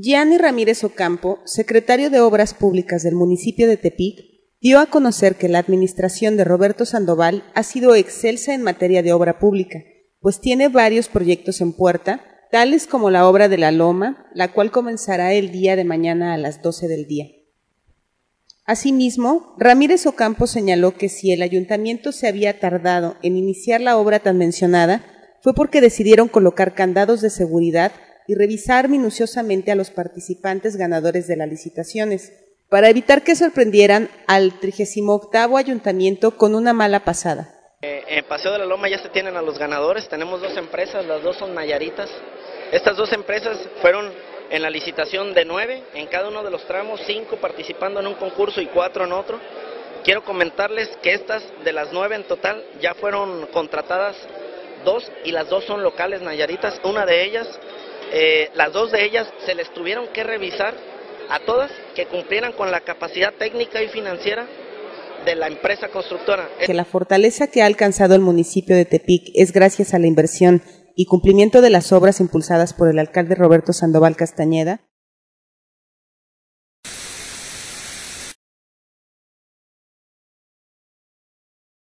Gianni Ramírez Ocampo, secretario de Obras Públicas del municipio de Tepic, dio a conocer que la administración de Roberto Sandoval ha sido excelsa en materia de obra pública, pues tiene varios proyectos en puerta, tales como la obra de la Loma, la cual comenzará el día de mañana a las 12 del día. Asimismo, Ramírez Ocampo señaló que si el ayuntamiento se había tardado en iniciar la obra tan mencionada, fue porque decidieron colocar candados de seguridad y revisar minuciosamente a los participantes ganadores de las licitaciones, para evitar que sorprendieran al 38 ayuntamiento con una mala pasada. Eh, en Paseo de la Loma ya se tienen a los ganadores, tenemos dos empresas, las dos son Nayaritas. Estas dos empresas fueron en la licitación de nueve, en cada uno de los tramos, cinco participando en un concurso y cuatro en otro. Quiero comentarles que estas de las nueve en total ya fueron contratadas dos y las dos son locales Nayaritas. Una de ellas eh, las dos de ellas se les tuvieron que revisar a todas que cumplieran con la capacidad técnica y financiera de la empresa constructora. Que la fortaleza que ha alcanzado el municipio de Tepic es gracias a la inversión y cumplimiento de las obras impulsadas por el alcalde Roberto Sandoval Castañeda,